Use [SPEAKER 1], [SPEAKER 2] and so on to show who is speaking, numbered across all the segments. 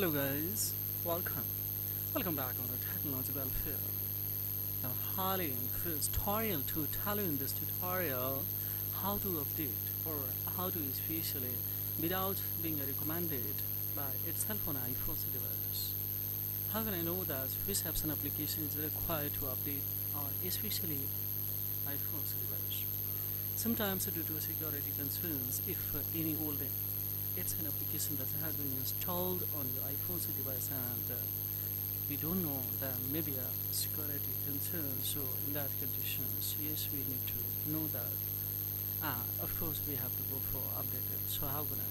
[SPEAKER 1] Hello guys, welcome. Welcome back on the Technology Welfare. Now highly tutorial to tell you in this tutorial how to update or how to especially without being recommended by itself on iPhone device. How can I know that which apps and applications is required to update or especially iPhone device? Sometimes due to security concerns, if any old it's an application that has been installed on your iPhone device and uh, we don't know that maybe a security concern. So in that conditions yes we need to know that. Ah of course we have to go for updated. So how gonna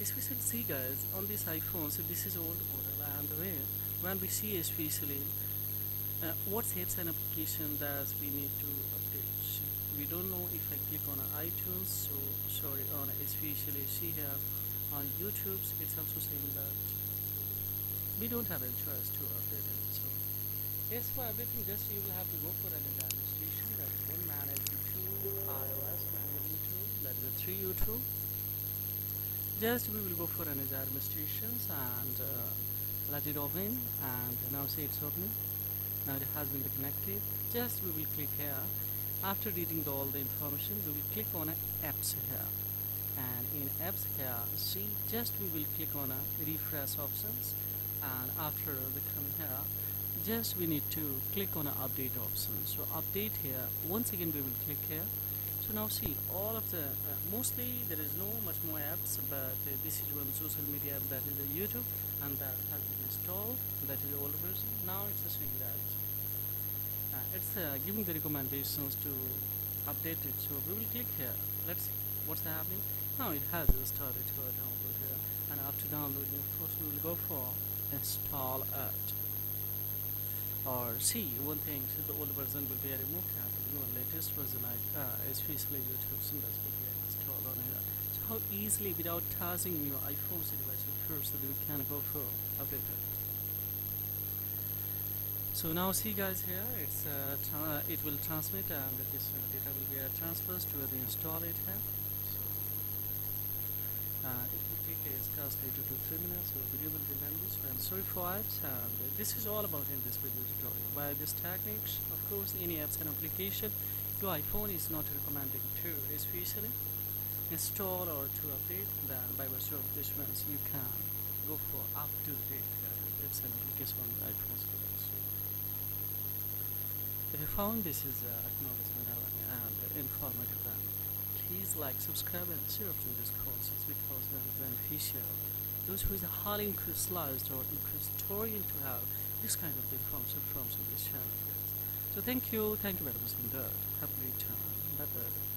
[SPEAKER 1] especially see guys on this iPhone so this is old model and when when we see especially uh, what apps and application that we need to update we don't know if I click on iTunes so sorry on especially see here on YouTube. It's also saying that we don't have a choice to update it so. Yes for everything just you will have to go for an administration that one manage YouTube iOS managing tool that is a 3uTools. Just we will go for an administrations and uh, let it open and now say it's opening now it has been connected. Just we will click here after reading the, all the information we will click on apps here. And in apps here see just we will click on a refresh options. And after the come here just we need to click on a update option. So update here. Once again we will click here. So now see all of the uh, mostly there is no much more apps but uh, this is one social media app that is a youtube and that has been installed that is the older version now it's saying that uh, it's uh, giving the recommendations to update it. So we will click here. Let's see what's happening. Now it has started to download here. And after downloading course we will go for install it or see one thing so the old version will be removed and the new latest version like uh, especially YouTube symbols will be installed on here. So how easily without touching your iPhone device first that we can go for update so now see guys here it's uh, it will transmit and this uh, data will be uh, transferred to the install it here. So uh, it will take a scarcely two to three minutes so video will be done this and sorry for apps and this is all about in this video tutorial. By this technique, of course any apps and application your iPhone is not recommending to especially install or to update then by virtue of this ones you can go for up to date uh, apps and application on iPhone if you found this is uh, acknowledgement and uh, informative then please like, subscribe and share from this course it's because they're beneficial. Those who is highly increased or increased to have this kind of information from this channel. So thank you, thank you very much indeed. Have a great time. Bye bye.